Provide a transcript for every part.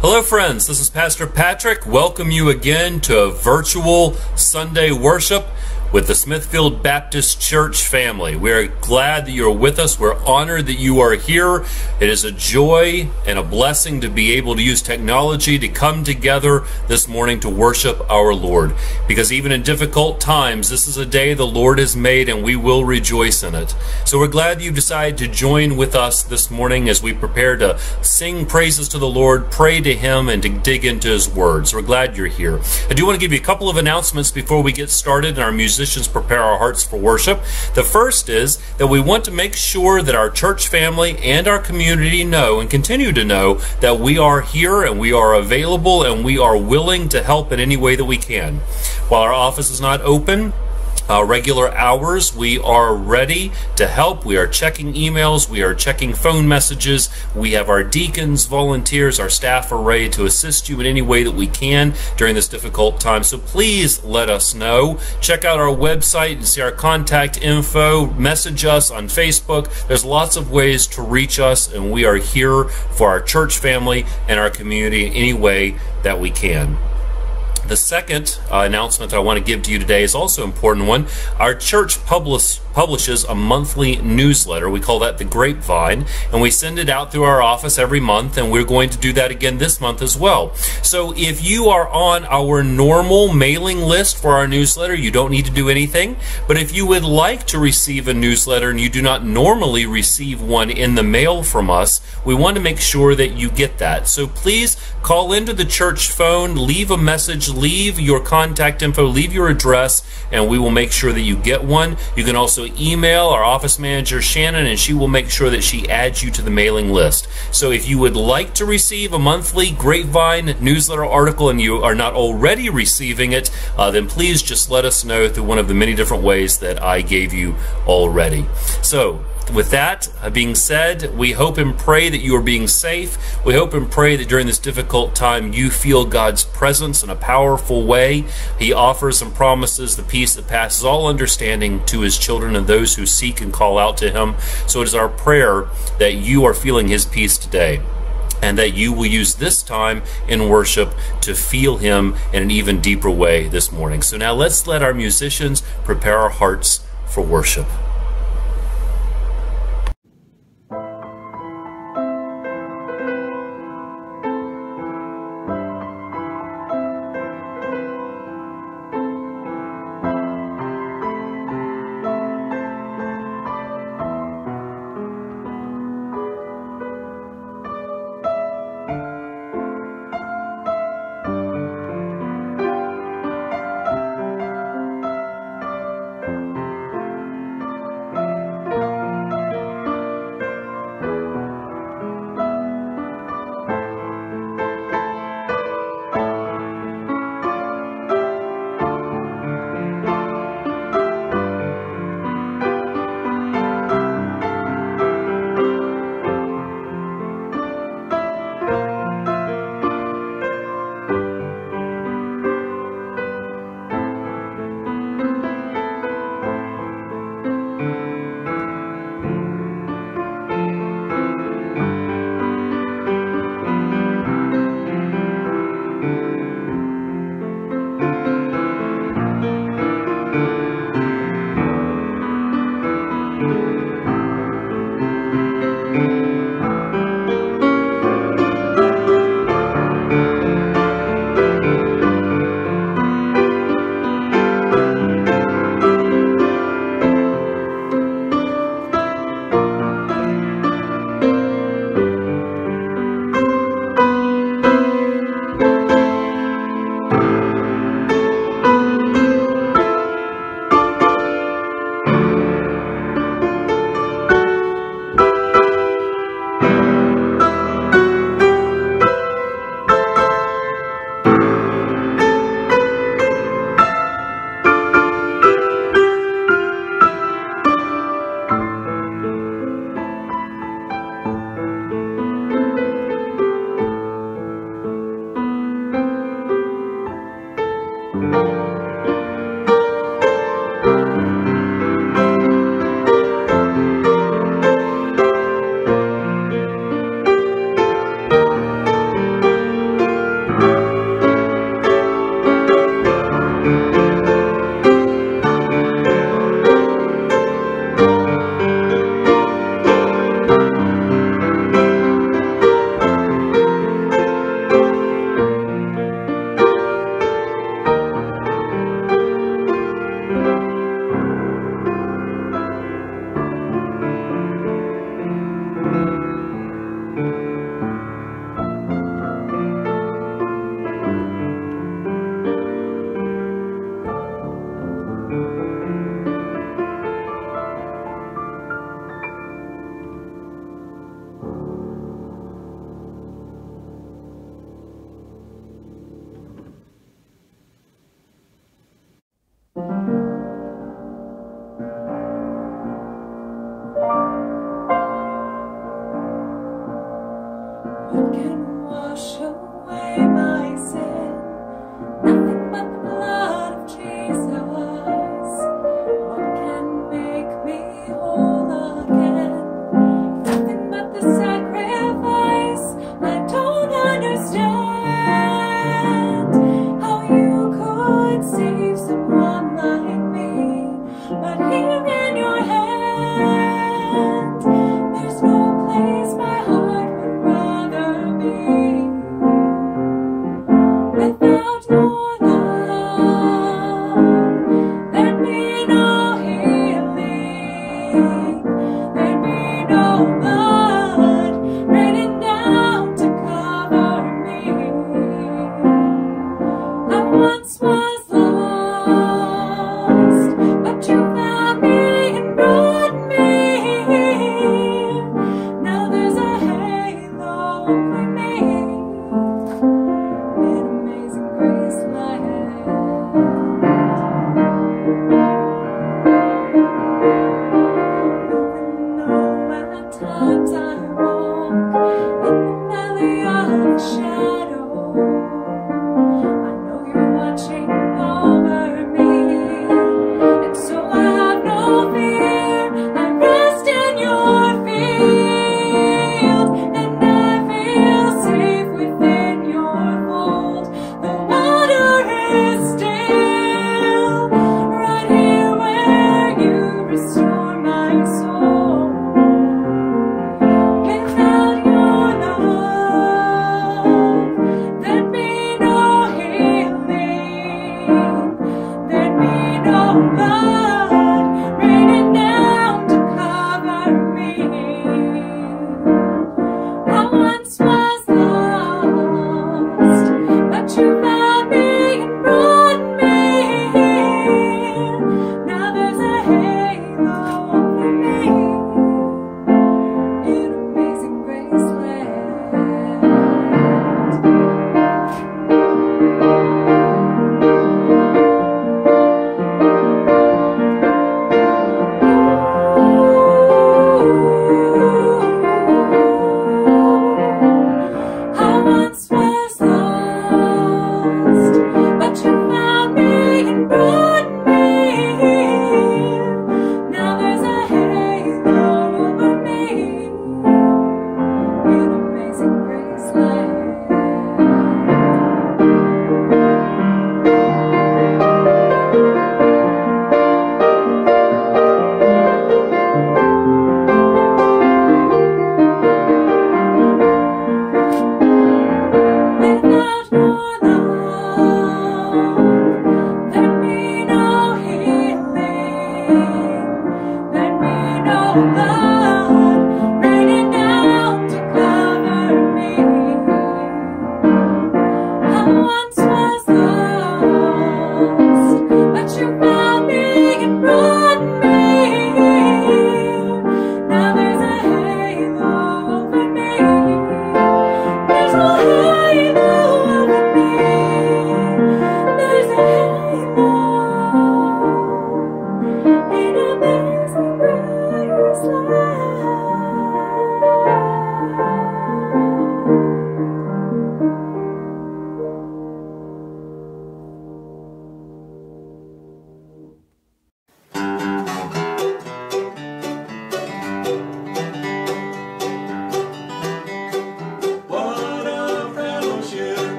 Hello, friends. This is Pastor Patrick. Welcome you again to virtual Sunday worship with the Smithfield Baptist Church family. We're glad that you're with us. We're honored that you are here. It is a joy and a blessing to be able to use technology to come together this morning to worship our Lord. Because even in difficult times, this is a day the Lord has made and we will rejoice in it. So we're glad you've decided to join with us this morning as we prepare to sing praises to the Lord, pray to Him, and to dig into His words. We're glad you're here. I do want to give you a couple of announcements before we get started in our music musicians prepare our hearts for worship. The first is that we want to make sure that our church family and our community know and continue to know that we are here and we are available and we are willing to help in any way that we can. While our office is not open, uh, regular hours. We are ready to help. We are checking emails. We are checking phone messages. We have our deacons, volunteers, our staff are ready to assist you in any way that we can during this difficult time. So please let us know. Check out our website and see our contact info. Message us on Facebook. There's lots of ways to reach us, and we are here for our church family and our community in any way that we can. The second uh, announcement I want to give to you today is also an important one. Our church publish, publishes a monthly newsletter. We call that the Grapevine, and we send it out through our office every month, and we're going to do that again this month as well. So if you are on our normal mailing list for our newsletter, you don't need to do anything. But if you would like to receive a newsletter and you do not normally receive one in the mail from us, we want to make sure that you get that. So please call into the church phone, leave a message leave your contact info, leave your address, and we will make sure that you get one. You can also email our office manager, Shannon, and she will make sure that she adds you to the mailing list. So if you would like to receive a monthly Grapevine newsletter article and you are not already receiving it, uh, then please just let us know through one of the many different ways that I gave you already. So with that being said, we hope and pray that you are being safe. We hope and pray that during this difficult time you feel God's presence in a powerful way. He offers and promises the peace that passes all understanding to his children and those who seek and call out to him. So it is our prayer that you are feeling his peace today and that you will use this time in worship to feel Him in an even deeper way this morning. So now let's let our musicians prepare our hearts for worship.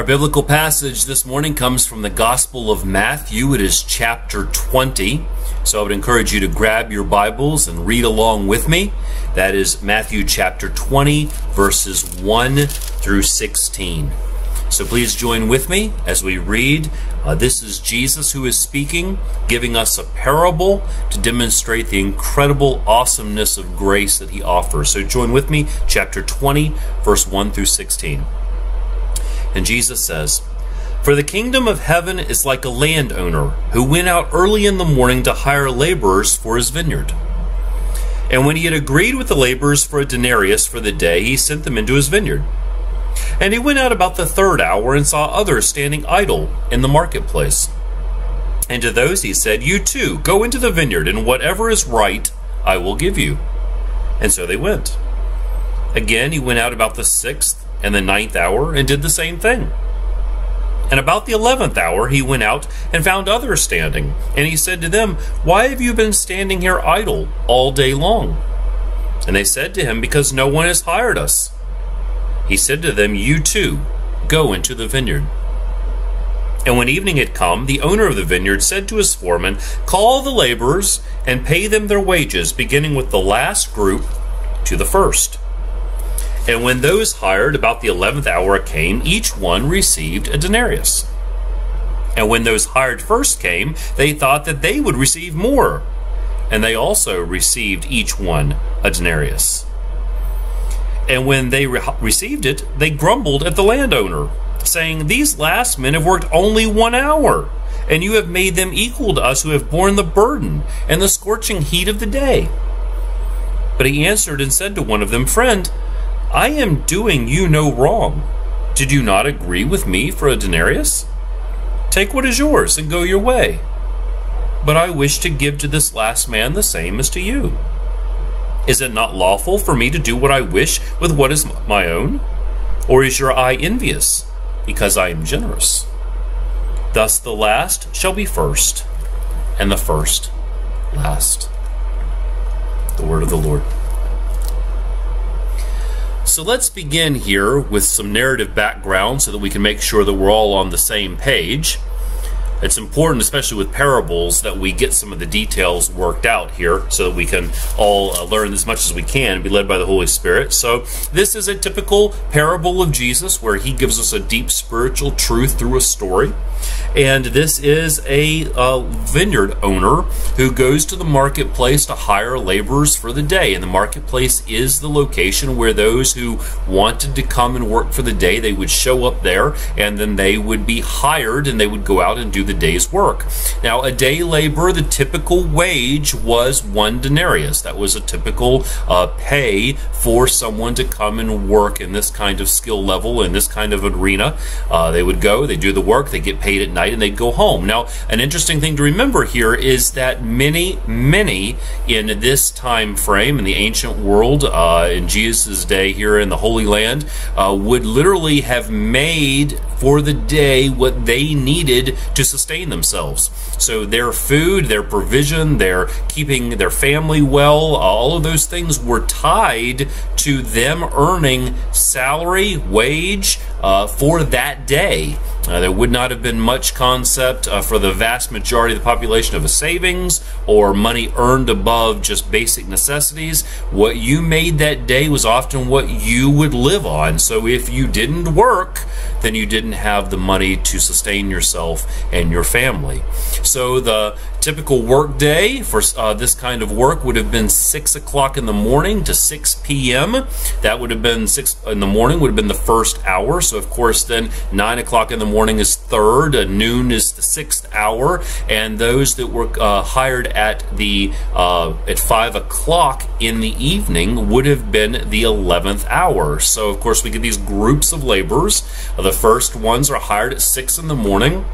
Our biblical passage this morning comes from the Gospel of Matthew. It is chapter 20. So I would encourage you to grab your Bibles and read along with me. That is Matthew chapter 20, verses 1 through 16. So please join with me as we read. Uh, this is Jesus who is speaking, giving us a parable to demonstrate the incredible awesomeness of grace that he offers. So join with me, chapter 20, verse 1 through 16. And Jesus says, For the kingdom of heaven is like a landowner who went out early in the morning to hire laborers for his vineyard. And when he had agreed with the laborers for a denarius for the day, he sent them into his vineyard. And he went out about the third hour and saw others standing idle in the marketplace. And to those he said, You too, go into the vineyard, and whatever is right I will give you. And so they went. Again he went out about the sixth and the ninth hour and did the same thing. And about the eleventh hour he went out and found others standing. And he said to them, Why have you been standing here idle all day long? And they said to him, Because no one has hired us. He said to them, You too, go into the vineyard. And when evening had come, the owner of the vineyard said to his foreman, Call the laborers and pay them their wages, beginning with the last group to the first. And when those hired about the eleventh hour came, each one received a denarius. And when those hired first came, they thought that they would receive more. And they also received each one a denarius. And when they re- received it, they grumbled at the landowner, saying, These last men have worked only one hour, and you have made them equal to us who have borne the burden and the scorching heat of the day. But he answered and said to one of them, Friend, I am doing you no wrong. Did you not agree with me for a denarius? Take what is yours and go your way. But I wish to give to this last man the same as to you. Is it not lawful for me to do what I wish with what is my own? Or is your eye envious because I am generous? Thus the last shall be first, and the first last. The word of the Lord. So let's begin here with some narrative background so that we can make sure that we're all on the same page. It's important, especially with parables, that we get some of the details worked out here so that we can all uh, learn as much as we can and be led by the Holy Spirit. So, this is a typical parable of Jesus where he gives us a deep spiritual truth through a story. And this is a uh, vineyard owner who goes to the marketplace to hire laborers for the day. And the marketplace is the location where those who wanted to come and work for the day, they would show up there and then they would be hired and they would go out and do the day's work. Now, a day labor, the typical wage was one denarius. That was a typical uh, pay for someone to come and work in this kind of skill level, in this kind of arena. Uh, they would go, they do the work, they get paid at night, and they'd go home. Now, an interesting thing to remember here is that many, many in this time frame in the ancient world, uh, in Jesus' day here in the Holy Land, uh, would literally have made for the day what they needed to sustain themselves. So their food, their provision, their keeping their family well, all of those things were tied to them earning salary, wage uh, for that day. Uh, there would not have been much concept uh, for the vast majority of the population of a savings or money earned above just basic necessities. What you made that day was often what you would live on. So if you didn't work, then you didn't have the money to sustain yourself and your family. So the typical work day for uh, this kind of work would have been 6 o'clock in the morning to 6 p.m. That would have been 6 in the morning, would have been the first hour. So, of course, then 9 o'clock in the morning is third, uh, noon is the sixth hour, and those that were uh, hired at the uh, at 5 o'clock in the evening would have been the 11th hour. So, of course, we get these groups of laborers. the first ones are hired at 6 in the morning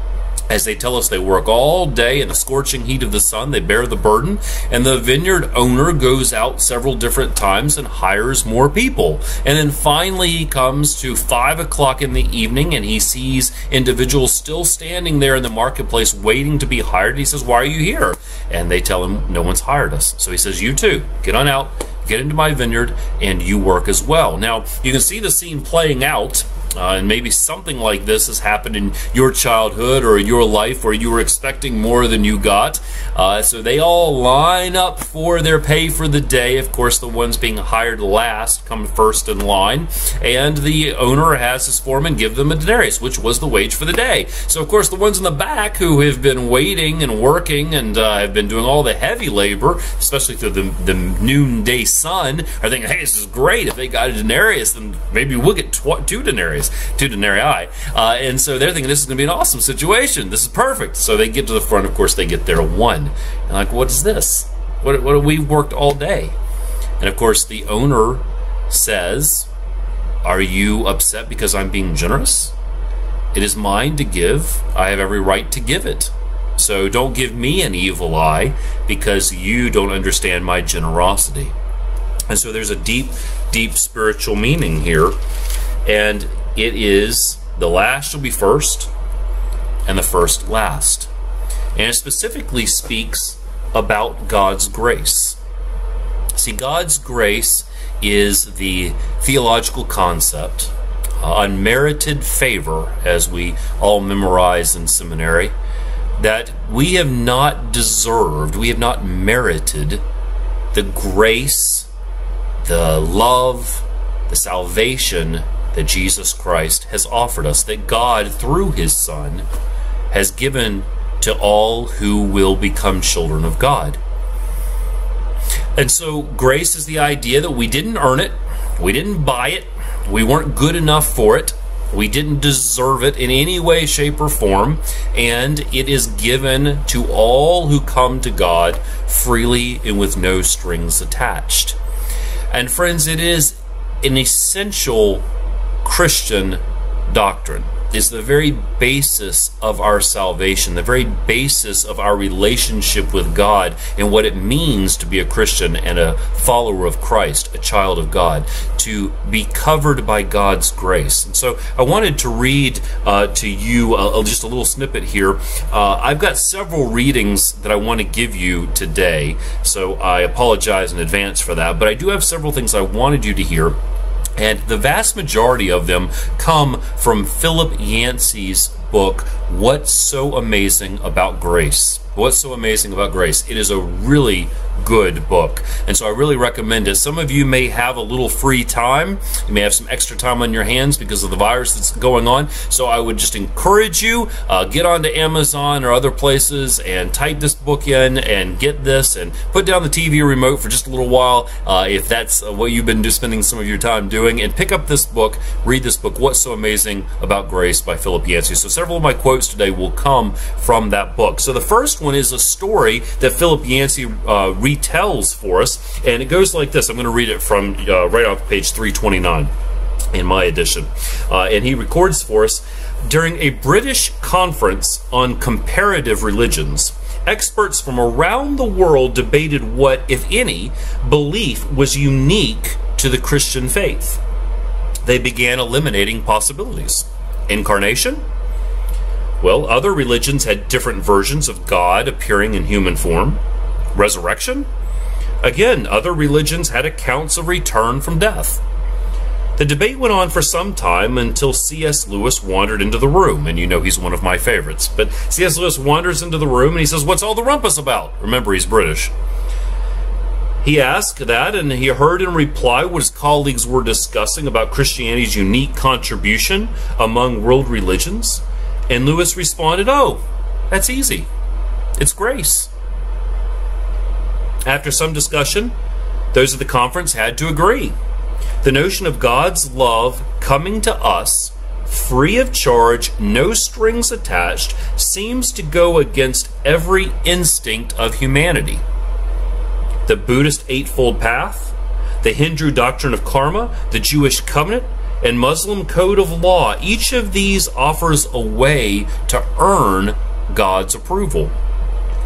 as they tell us they work all day in the scorching heat of the sun. They bear the burden. And the vineyard owner goes out several different times and hires more people. And then finally he comes to five o'clock in the evening and he sees individuals still standing there in the marketplace waiting to be hired. He says why are you here? And they tell him no one's hired us. So he says you too. Get on out. Get into my vineyard and you work as well. Now you can see the scene playing out Uh, and maybe something like this has happened in your childhood or your life where you were expecting more than you got. Uh, so they all line up for their pay for the day. Of course, the ones being hired last come first in line. And the owner has his foreman give them a denarius, which was the wage for the day. So, of course, the ones in the back who have been waiting and working and uh, have been doing all the heavy labor, especially through the, the noonday sun, are thinking, hey, this is great. If they got a denarius, then maybe we'll get tw- two denarius, two denarii. Uh, and so they're thinking this is going to be an awesome situation. This is perfect. So they get to the front. Of course, they get there one. And like, what is this? What, what we worked all day? And of course, the owner says, Are you upset because I'm being generous? It is mine to give. I have every right to give it. So don't give me an evil eye because you don't understand my generosity. And so there's a deep, deep spiritual meaning here. And it is the last shall be first and the first last. And it specifically speaks about God's grace. See, God's grace is the theological concept, uh, unmerited favor, as we all memorize in seminary, that we have not deserved, we have not merited the grace, the love, the salvation that Jesus Christ has offered us, that God, through His Son, has given to all who will become children of God. And so, grace is the idea that we didn't earn it, we didn't buy it, we weren't good enough for it, we didn't deserve it in any way, shape, or form, and it is given to all who come to God freely and with no strings attached. And, friends, it is an essential Christian doctrine is the very basis of our salvation, the very basis of our relationship with God and what it means to be a Christian and a follower of Christ, a child of God, to be covered by God's grace. And so I wanted to read uh, to you uh, just a little snippet here. Uh, I've got several readings that I want to give you today, so I apologize in advance for that, but I do have several things I wanted you to hear. And the vast majority of them come from Philip Yancey's book, What's So Amazing About Grace. What's So Amazing About Grace? It is a really good book. And so I really recommend it. Some of you may have a little free time. You may have some extra time on your hands because of the virus that's going on. So I would just encourage you, uh, get onto Amazon or other places and type this book in and get this and put down the TV remote for just a little while uh, if that's uh, what you've been spending some of your time doing and pick up this book, read this book, What's So Amazing About Grace by Philip Yancey. So several of my quotes today will come from that book. So the first one is a story that Philip Yancey uh, retells for us, and it goes like this. I'm going to read it from uh, right off page 329 in my edition. Uh, and he records for us during a British conference on comparative religions. Experts from around the world debated what, if any, belief was unique to the Christian faith. They began eliminating possibilities. Incarnation? Well, other religions had different versions of God appearing in human form. Resurrection? Again, other religions had accounts of return from death. The debate went on for some time until C.S. Lewis wandered into the room, and you know he's one of my favorites. But C.S. Lewis wanders into the room and he says, What's all the rumpus about? Remember, he's British. He asked that, and he heard in reply what his colleagues were discussing about Christianity's unique contribution among world religions. And Lewis responded, Oh, that's easy. It's grace. After some discussion, those at the conference had to agree. The notion of God's love coming to us free of charge, no strings attached, seems to go against every instinct of humanity. The Buddhist Eightfold Path, the Hindu doctrine of karma, the Jewish covenant, and Muslim code of law, each of these offers a way to earn God's approval.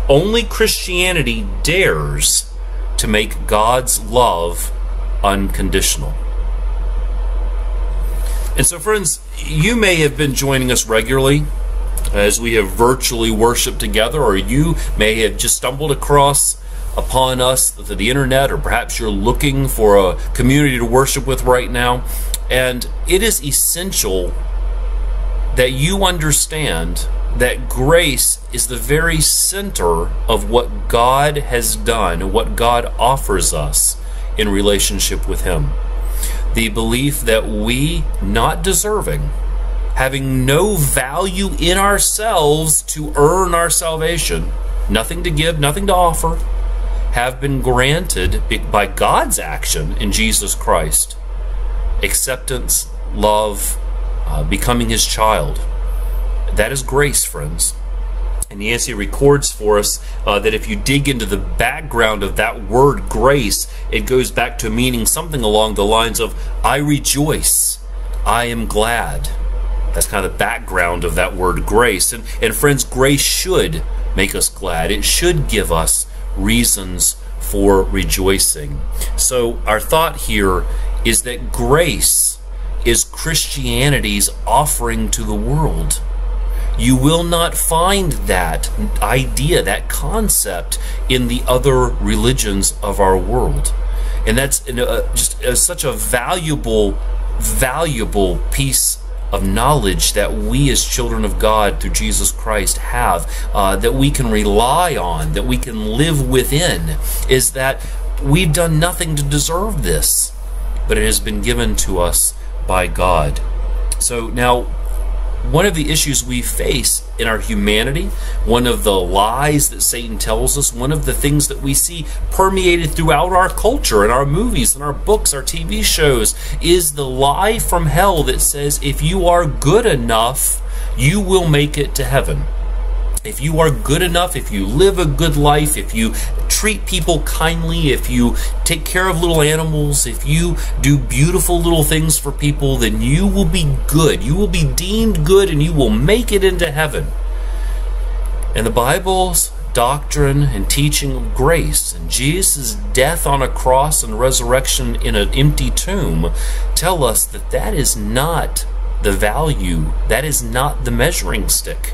Only Christianity dares to make God's love unconditional. And so, friends, you may have been joining us regularly as we have virtually worshiped together, or you may have just stumbled across upon us through the internet, or perhaps you're looking for a community to worship with right now. And it is essential that you understand that grace is the very center of what God has done what God offers us in relationship with Him. The belief that we, not deserving, having no value in ourselves to earn our salvation, nothing to give, nothing to offer, have been granted by God's action in Jesus Christ acceptance, love, uh, becoming His child. That is grace, friends. And Yancey records for us uh, that if you dig into the background of that word grace, it goes back to meaning something along the lines of, I rejoice, I am glad. That's kind of the background of that word grace. And, and friends, grace should make us glad. It should give us reasons for rejoicing. So, our thought here is that grace is Christianity's offering to the world. You will not find that idea, that concept in the other religions of our world. And that's uh, just uh, such a valuable, valuable piece of knowledge that we as children of God through Jesus Christ have, uh, that we can rely on, that we can live within, is that we've done nothing to deserve this, but it has been given to us by God. So now, one of the issues we face in our humanity, one of the lies that Satan tells us, one of the things that we see permeated throughout our culture, in our movies, in our books, our TV shows, is the lie from hell that says if you are good enough, you will make it to heaven if you are good enough, if you live a good life, if you treat people kindly, if you take care of little animals, if you do beautiful little things for people, then you will be good. You will be deemed good and you will make it into heaven. And the Bible's doctrine and teaching of grace and Jesus' death on a cross and resurrection in an empty tomb tell us that that is not the value, that is not the measuring stick.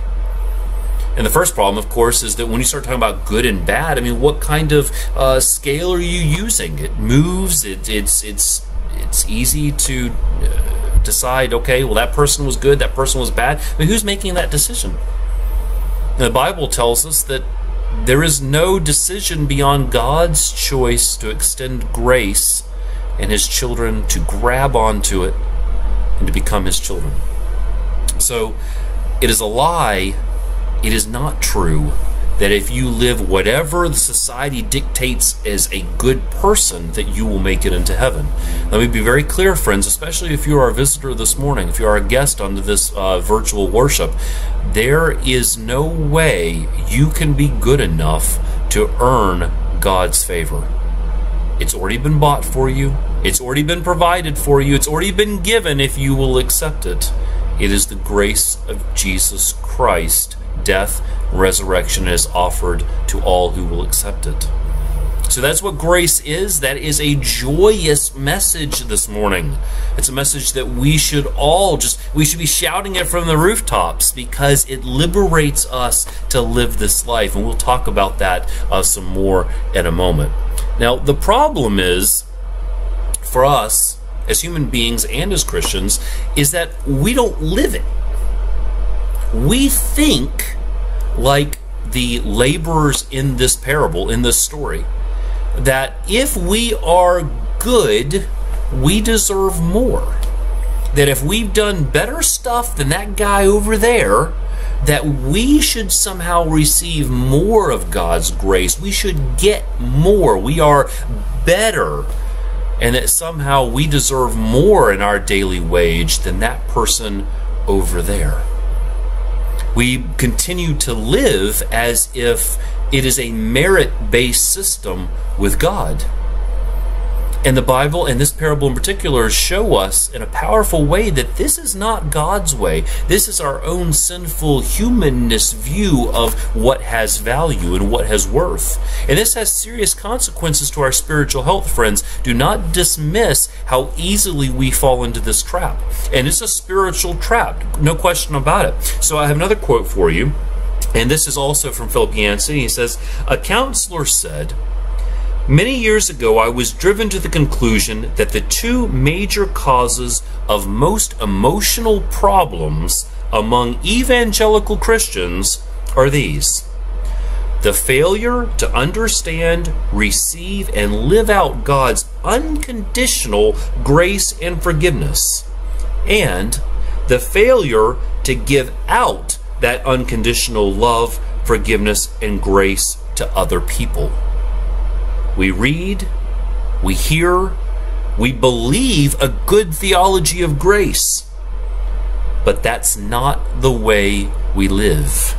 And the first problem, of course, is that when you start talking about good and bad, I mean, what kind of uh, scale are you using? It moves. It, it's it's it's easy to uh, decide. Okay, well, that person was good. That person was bad. I mean, who's making that decision? The Bible tells us that there is no decision beyond God's choice to extend grace and His children to grab onto it and to become His children. So, it is a lie it is not true that if you live whatever the society dictates as a good person, that you will make it into heaven. Let me be very clear, friends, especially if you are a visitor this morning, if you are a guest on this uh, virtual worship, there is no way you can be good enough to earn God's favor. It's already been bought for you. It's already been provided for you. It's already been given if you will accept it. It is the grace of Jesus Christ death, resurrection is offered to all who will accept it. So that's what grace is. That is a joyous message this morning. It's a message that we should all just, we should be shouting it from the rooftops because it liberates us to live this life. And we'll talk about that uh, some more in a moment. Now, the problem is for us as human beings and as Christians is that we don't live it. We think like the laborers in this parable, in this story, that if we are good, we deserve more. That if we've done better stuff than that guy over there, that we should somehow receive more of God's grace. We should get more. We are better. And that somehow we deserve more in our daily wage than that person over there we continue to live as if it is a merit based system with God. And the Bible and this parable in particular show us in a powerful way that this is not God's way. This is our own sinful humanness view of what has value and what has worth. And this has serious consequences to our spiritual health, friends. Do not dismiss how easily we fall into this trap. And it's a spiritual trap, no question about it. So I have another quote for you. And this is also from Philip Yancey. He says, A counselor said, Many years ago, I was driven to the conclusion that the two major causes of most emotional problems among evangelical Christians are these the failure to understand, receive, and live out God's unconditional grace and forgiveness, and the failure to give out that unconditional love, forgiveness, and grace to other people. We read, we hear, we believe a good theology of grace. But that's not the way we live.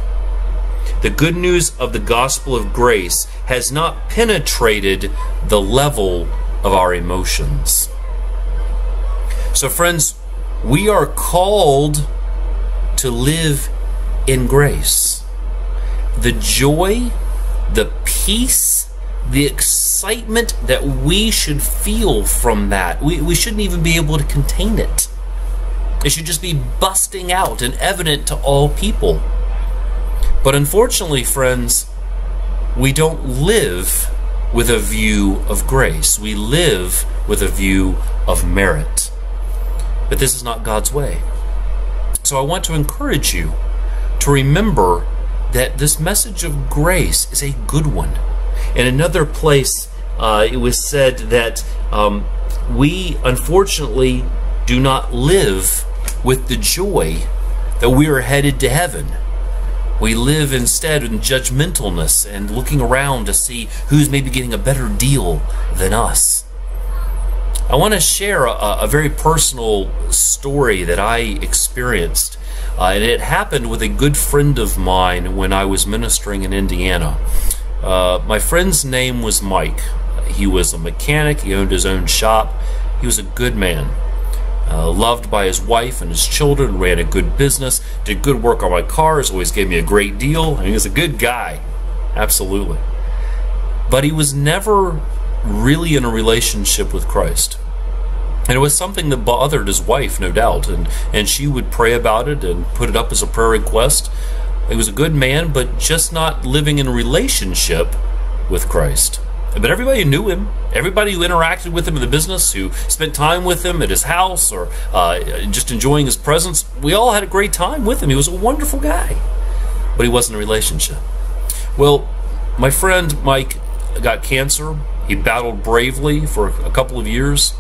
The good news of the gospel of grace has not penetrated the level of our emotions. So, friends, we are called to live in grace. The joy, the peace, the excitement that we should feel from that. We, we shouldn't even be able to contain it. It should just be busting out and evident to all people. But unfortunately, friends, we don't live with a view of grace. We live with a view of merit. But this is not God's way. So I want to encourage you to remember that this message of grace is a good one. In another place, uh, it was said that um, we unfortunately do not live with the joy that we are headed to heaven. We live instead in judgmentalness and looking around to see who's maybe getting a better deal than us. I want to share a, a very personal story that I experienced, uh, and it happened with a good friend of mine when I was ministering in Indiana. Uh, my friend's name was Mike. He was a mechanic, he owned his own shop. He was a good man, uh, loved by his wife and his children, ran a good business, did good work on my cars, always gave me a great deal, and he was a good guy. Absolutely. But he was never really in a relationship with Christ. And it was something that bothered his wife, no doubt, and, and she would pray about it and put it up as a prayer request. He was a good man, but just not living in a relationship with Christ. But everybody knew him. Everybody who interacted with him in the business, who spent time with him at his house or uh, just enjoying his presence, we all had a great time with him. He was a wonderful guy, but he wasn't in a relationship. Well, my friend Mike got cancer. He battled bravely for a couple of years,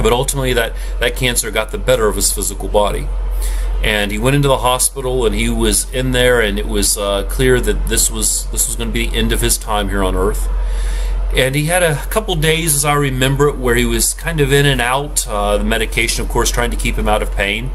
but ultimately that, that cancer got the better of his physical body and he went into the hospital and he was in there and it was uh, clear that this was this was going to be the end of his time here on earth and he had a couple days as i remember it where he was kind of in and out uh, the medication of course trying to keep him out of pain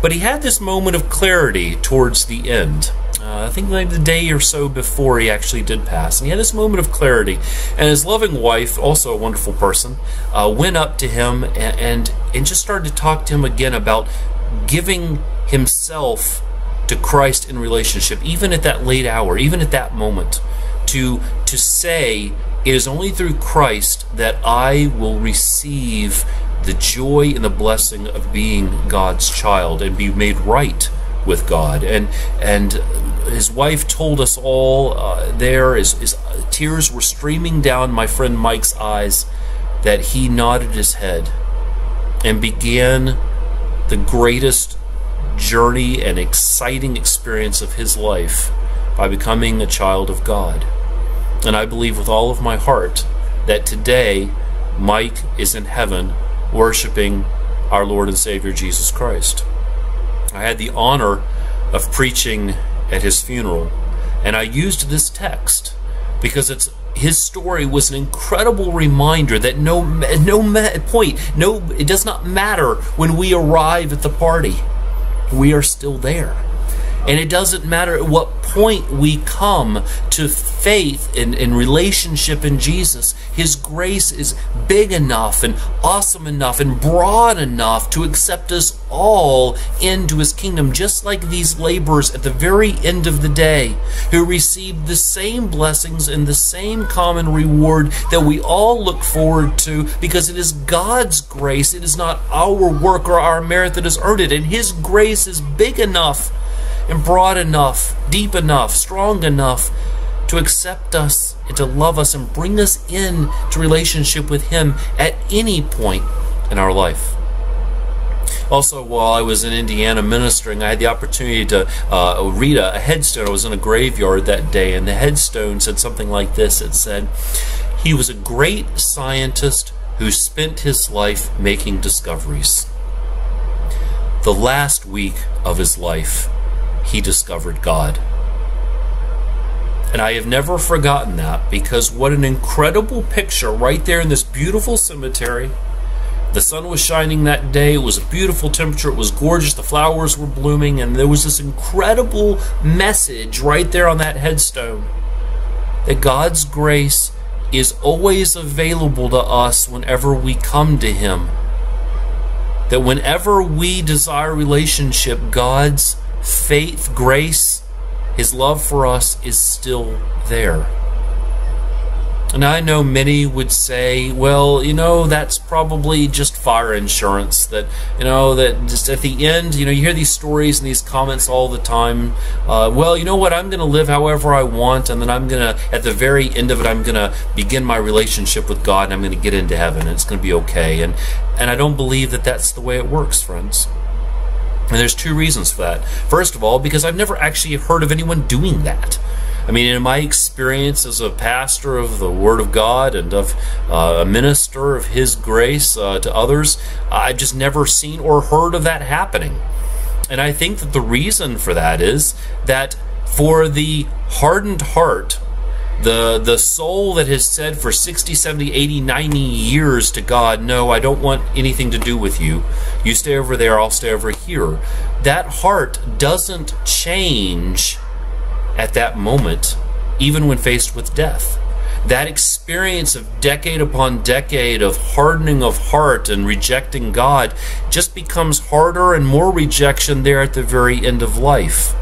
but he had this moment of clarity towards the end uh, I think maybe the day or so before he actually did pass. And he had this moment of clarity. And his loving wife, also a wonderful person, uh, went up to him and, and, and just started to talk to him again about giving himself to Christ in relationship, even at that late hour, even at that moment, to to say it is only through Christ that I will receive the joy and the blessing of being God's child and be made right with God. And and his wife told us all uh, there as, as tears were streaming down my friend Mike's eyes that he nodded his head and began the greatest journey and exciting experience of his life by becoming a child of God. And I believe with all of my heart that today Mike is in heaven worshiping our Lord and Savior Jesus Christ. I had the honor of preaching at his funeral, and I used this text because it's his story was an incredible reminder that no no point no it does not matter when we arrive at the party. We are still there and it doesn't matter at what point we come to faith and, and relationship in Jesus. His grace is big enough and awesome enough and broad enough to accept us all into his kingdom, just like these laborers at the very end of the day who received the same blessings and the same common reward that we all look forward to because it is God's grace. It is not our work or our merit that has earned it. And his grace is big enough and broad enough, deep enough, strong enough to accept us and to love us and bring us in to relationship with Him at any point in our life. Also, while I was in Indiana ministering, I had the opportunity to uh, read a, a headstone. I was in a graveyard that day, and the headstone said something like this It said, He was a great scientist who spent his life making discoveries. The last week of his life, he discovered God. And I have never forgotten that because what an incredible picture right there in this beautiful cemetery the sun was shining that day. It was a beautiful temperature. It was gorgeous. The flowers were blooming. And there was this incredible message right there on that headstone that God's grace is always available to us whenever we come to Him. That whenever we desire relationship, God's faith, grace, His love for us is still there. And I know many would say, well, you know, that's probably just fire insurance. That, you know, that just at the end, you know, you hear these stories and these comments all the time. Uh, well, you know what? I'm going to live however I want, and then I'm going to, at the very end of it, I'm going to begin my relationship with God, and I'm going to get into heaven, and it's going to be okay. And, and I don't believe that that's the way it works, friends. And there's two reasons for that. First of all, because I've never actually heard of anyone doing that. I mean, in my experience as a pastor of the Word of God and of uh, a minister of His grace uh, to others, I've just never seen or heard of that happening. And I think that the reason for that is that for the hardened heart, the the soul that has said for 60 70 80 90 years to god no i don't want anything to do with you you stay over there i'll stay over here that heart doesn't change at that moment, even when faced with death. That experience of decade upon decade of hardening of heart and rejecting God just becomes harder and more rejection there at the very end of life.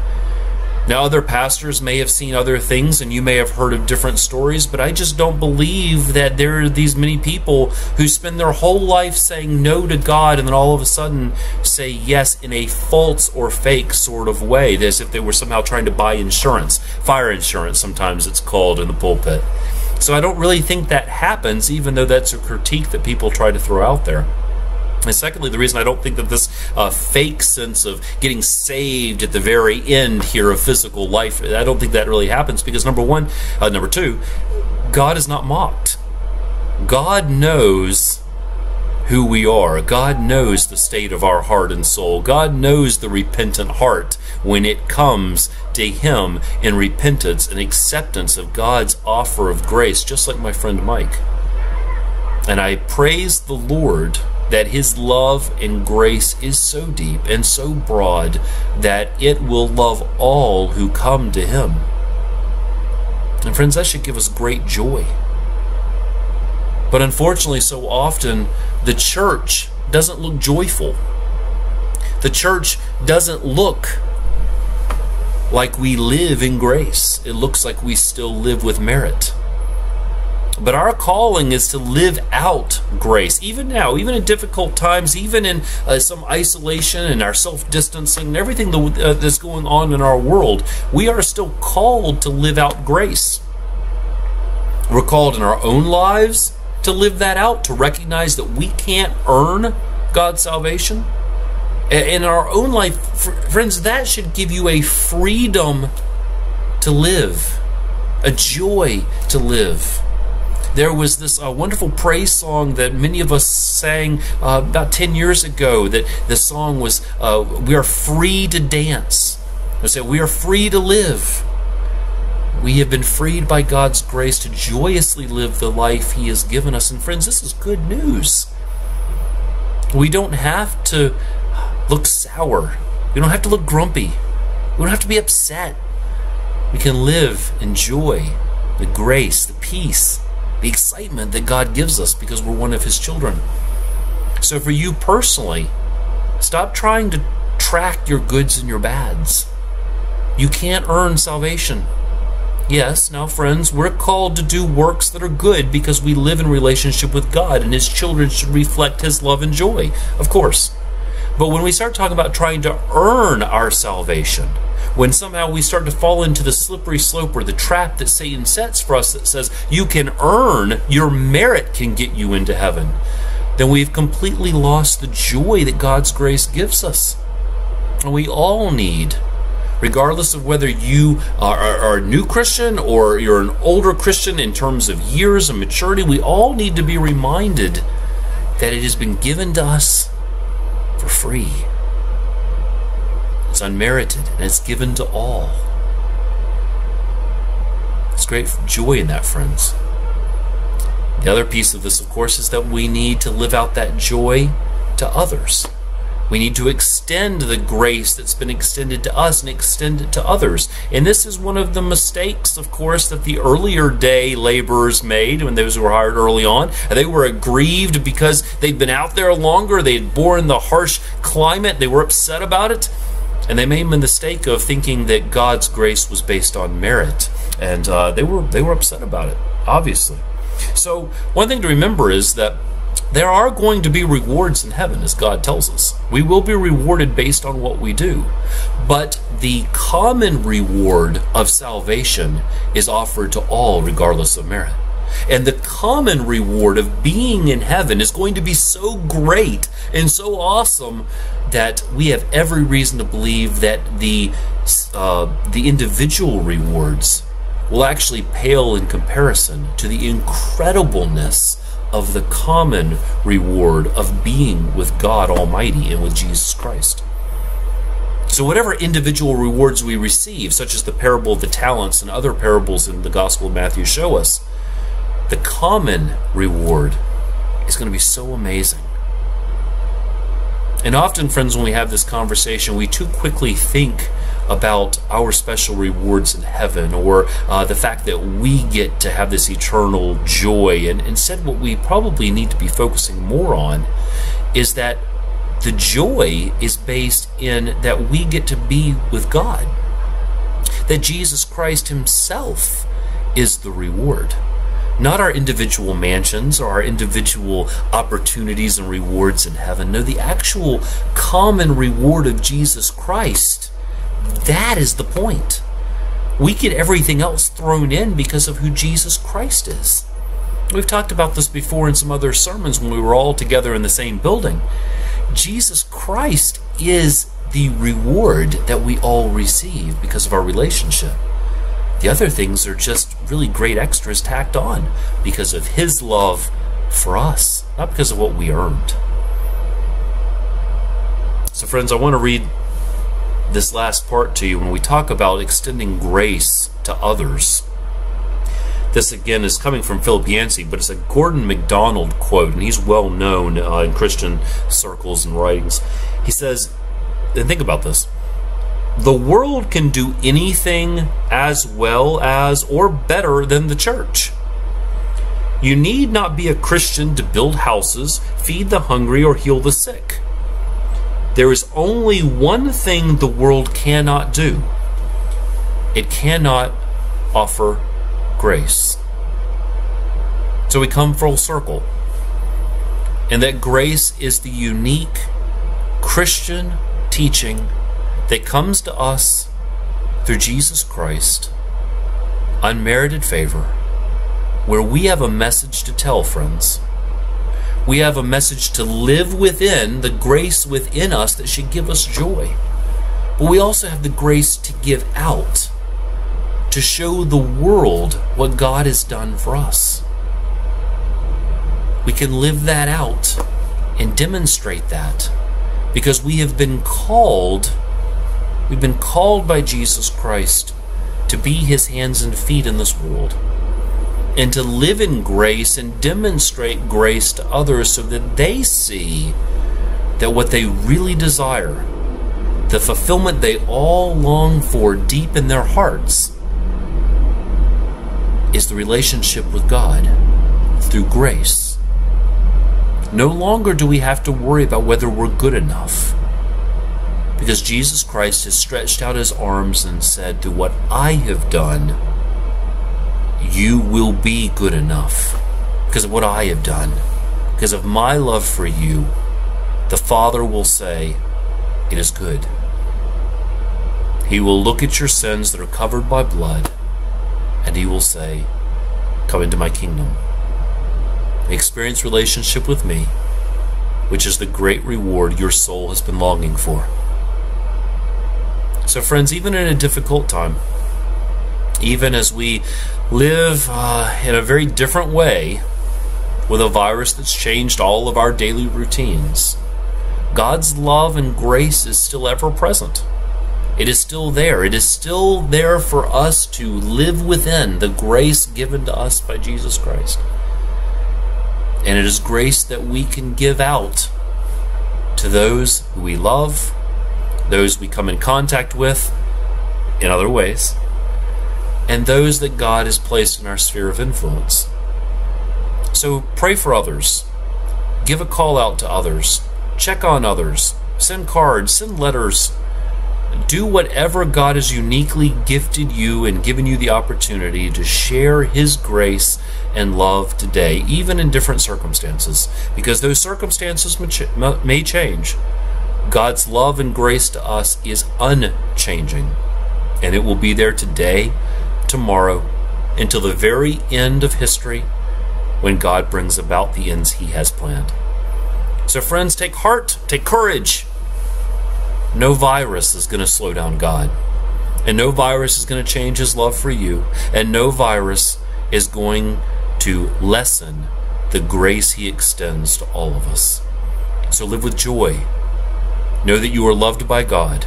Now, other pastors may have seen other things and you may have heard of different stories, but I just don't believe that there are these many people who spend their whole life saying no to God and then all of a sudden say yes in a false or fake sort of way, as if they were somehow trying to buy insurance. Fire insurance, sometimes it's called in the pulpit. So I don't really think that happens, even though that's a critique that people try to throw out there. And secondly, the reason I don't think that this uh, fake sense of getting saved at the very end here of physical life, I don't think that really happens because number one, uh, number two, God is not mocked. God knows who we are. God knows the state of our heart and soul. God knows the repentant heart when it comes to Him in repentance and acceptance of God's offer of grace, just like my friend Mike. And I praise the Lord that his love and grace is so deep and so broad that it will love all who come to him. And friends, that should give us great joy. But unfortunately, so often the church doesn't look joyful. The church doesn't look like we live in grace. It looks like we still live with merit. But our calling is to live out grace, even now, even in difficult times, even in uh, some isolation and our self distancing and everything uh, that's going on in our world. We are still called to live out grace. We're called in our own lives to live that out, to recognize that we can't earn God's salvation. In our own life, friends, that should give you a freedom to live, a joy to live there was this uh, wonderful praise song that many of us sang uh, about 10 years ago that the song was uh, we are free to dance. I said we are free to live. We have been freed by God's grace to joyously live the life he has given us. And friends this is good news. We don't have to look sour. We don't have to look grumpy. We don't have to be upset. We can live in joy, the grace the peace the excitement that God gives us because we're one of His children. So, for you personally, stop trying to track your goods and your bads. You can't earn salvation. Yes, now, friends, we're called to do works that are good because we live in relationship with God and His children should reflect His love and joy, of course. But when we start talking about trying to earn our salvation, when somehow we start to fall into the slippery slope or the trap that Satan sets for us that says you can earn, your merit can get you into heaven, then we've completely lost the joy that God's grace gives us. And we all need, regardless of whether you are, are, are, a new Christian or you're an older Christian in terms of years and maturity, we all need to be reminded that it has been given to us for free. It's unmerited and it's given to all. There's great joy in that, friends. The other piece of this, of course, is that we need to live out that joy to others. We need to extend the grace that's been extended to us and extend it to others. And this is one of the mistakes, of course, that the earlier day laborers made when those were hired early on. They were aggrieved because they'd been out there longer, they had borne the harsh climate, they were upset about it. And they made the mistake of thinking that God's grace was based on merit. And uh, they were they were upset about it, obviously. So one thing to remember is that there are going to be rewards in heaven, as God tells us. We will be rewarded based on what we do. But the common reward of salvation is offered to all, regardless of merit. And the common reward of being in heaven is going to be so great and so awesome that we have every reason to believe that the uh, the individual rewards will actually pale in comparison to the incredibleness of the common reward of being with God Almighty and with Jesus Christ. So, whatever individual rewards we receive, such as the parable of the talents and other parables in the Gospel of Matthew show us, the common reward is going to be so amazing. And often, friends, when we have this conversation, we too quickly think about our special rewards in heaven or uh, the fact that we get to have this eternal joy. And instead, what we probably need to be focusing more on is that the joy is based in that we get to be with God, that Jesus Christ Himself is the reward not our individual mansions or our individual opportunities and rewards in heaven. No, the actual common reward of Jesus Christ that is the point. We get everything else thrown in because of who Jesus Christ is. We've talked about this before in some other sermons when we were all together in the same building. Jesus Christ is the reward that we all receive because of our relationship. The other things are just really great extras tacked on because of His love for us, not because of what we earned. So, friends, I want to read this last part to you when we talk about extending grace to others. This again is coming from Philip Yancey, but it's a Gordon MacDonald quote, and he's well known uh, in Christian circles and writings. He says, and think about this the world can do anything as well as or better than the church. You need not be a Christian to build houses, feed the hungry, or heal the sick. There is only one thing the world cannot do it cannot offer grace. So we come full circle. And that grace is the unique Christian teaching that comes to us through Jesus Christ, unmerited favor, where we have a message to tell, friends we have a message to live within, the grace within us that should give us joy. But we also have the grace to give out, to show the world what God has done for us. We can live that out and demonstrate that because we have been called, we've been called by Jesus Christ to be his hands and feet in this world and to live in grace and demonstrate grace to others so that they see that what they really desire, the fulfillment they all long for deep in their hearts, is the relationship with God through grace. No longer do we have to worry about whether we're good enough. Because Jesus Christ has stretched out his arms and said, Through what I have done, you will be good enough because of what I have done, because of my love for you. The Father will say, It is good. He will look at your sins that are covered by blood and He will say, Come into my kingdom. Experience relationship with me, which is the great reward your soul has been longing for. So, friends, even in a difficult time, even as we live uh, in a very different way with a virus that's changed all of our daily routines, God's love and grace is still ever present. It is still there. It is still there for us to live within the grace given to us by Jesus Christ. And it is grace that we can give out to those who we love, those we come in contact with in other ways, and those that God has placed in our sphere of influence. So pray for others, give a call out to others, check on others, send cards, send letters. Do whatever God has uniquely gifted you and given you the opportunity to share His grace and love today, even in different circumstances, because those circumstances may change. God's love and grace to us is unchanging, and it will be there today, tomorrow, until the very end of history when God brings about the ends He has planned. So, friends, take heart, take courage. No virus is going to slow down God. And no virus is going to change His love for you. And no virus is going to lessen the grace He extends to all of us. So live with joy. Know that you are loved by God.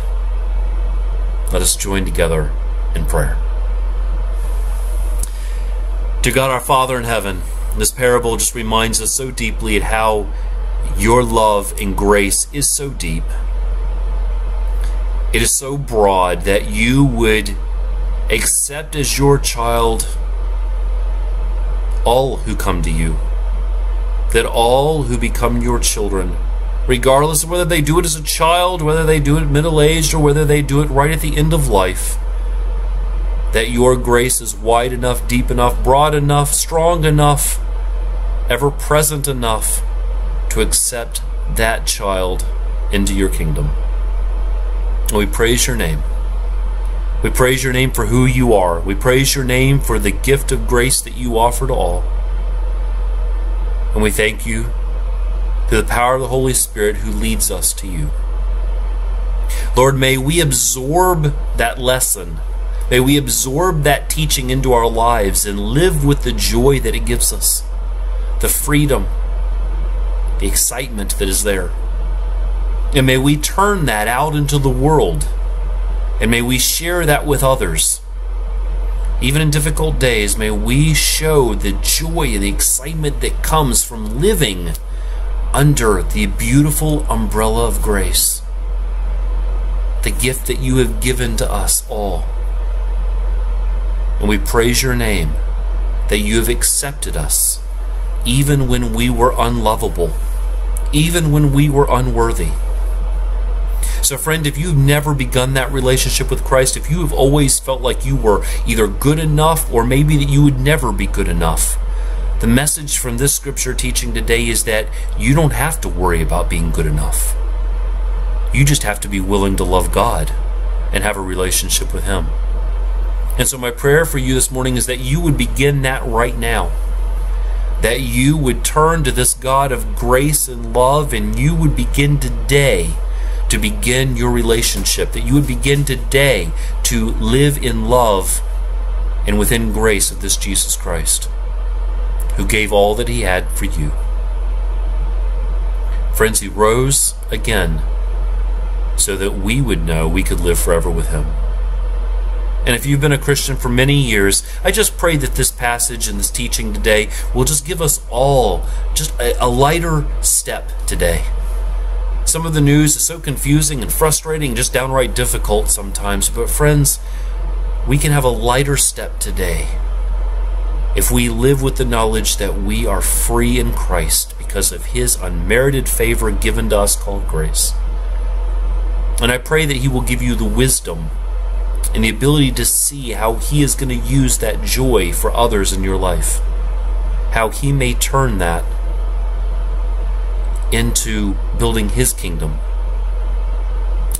Let us join together in prayer. To God our Father in heaven, this parable just reminds us so deeply at how your love and grace is so deep. It is so broad that you would accept as your child all who come to you. That all who become your children, regardless of whether they do it as a child, whether they do it middle aged, or whether they do it right at the end of life, that your grace is wide enough, deep enough, broad enough, strong enough, ever present enough to accept that child into your kingdom. And we praise your name. We praise your name for who you are. We praise your name for the gift of grace that you offer to all. And we thank you through the power of the Holy Spirit who leads us to you. Lord, may we absorb that lesson. May we absorb that teaching into our lives and live with the joy that it gives us, the freedom, the excitement that is there. And may we turn that out into the world. And may we share that with others. Even in difficult days, may we show the joy and the excitement that comes from living under the beautiful umbrella of grace. The gift that you have given to us all. And we praise your name that you have accepted us even when we were unlovable even when we were unworthy. So, friend, if you've never begun that relationship with Christ, if you have always felt like you were either good enough or maybe that you would never be good enough, the message from this scripture teaching today is that you don't have to worry about being good enough. You just have to be willing to love God and have a relationship with Him. And so, my prayer for you this morning is that you would begin that right now that you would turn to this God of grace and love and you would begin today to begin your relationship, that you would begin today to live in love and within grace of this Jesus Christ, who gave all that he had for you. Friends, he rose again so that we would know we could live forever with him. And if you've been a Christian for many years, I just pray that this passage and this teaching today will just give us all just a, a, lighter step today. Some of the news is so confusing and frustrating, just downright difficult sometimes. But, friends, we can have a lighter step today if we live with the knowledge that we are free in Christ because of His unmerited favor given to us called grace. And I pray that He will give you the wisdom and the ability to see how He is going to use that joy for others in your life. How He may turn that into building His kingdom.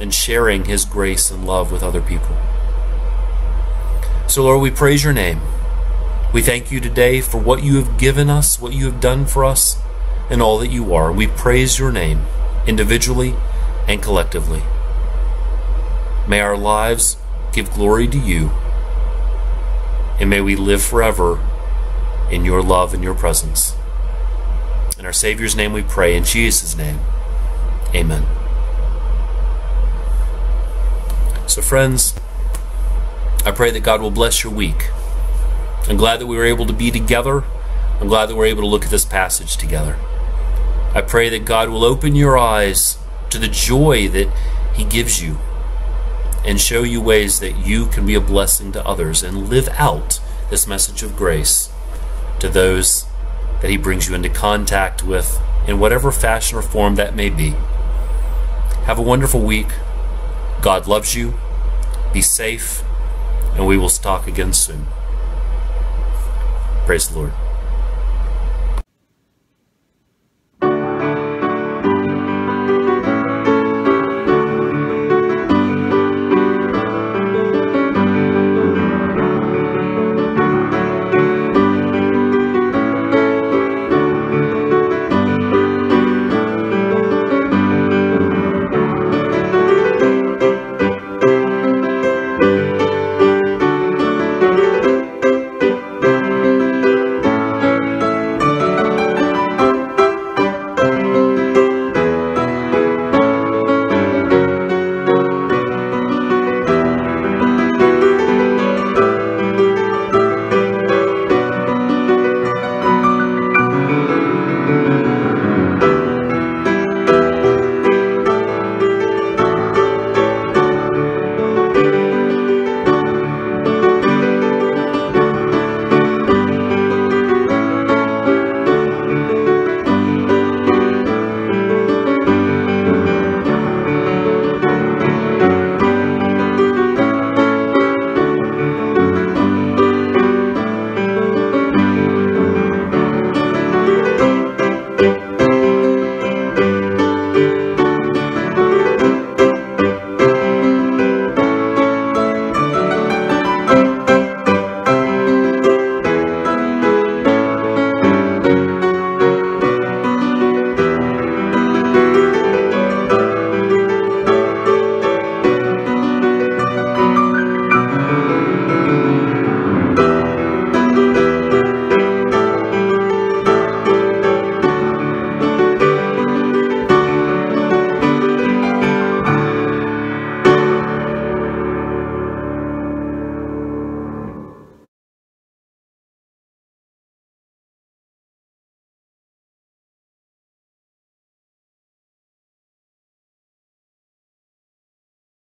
and sharing His grace and love with other people. So, Lord, we praise your name. We thank you today for what you have given us, what you have done for us, and all that you are. We praise your name individually and collectively. May our lives give glory to you, and may we live forever in your love and your presence. In our Savior's name we pray, in Jesus' name, amen. So, friends, I pray that God will bless your week. I'm glad that we were able to be together. I'm glad that we're able to look at this passage together. I pray that God will open your eyes to the joy that He gives you and show you ways that you can be a blessing to others and live out this message of grace to those that He brings you into contact with in whatever fashion or form that may be. Have a wonderful week. God loves you. Be safe, and we will talk again soon. Praise the Lord.